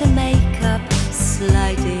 the makeup sliding.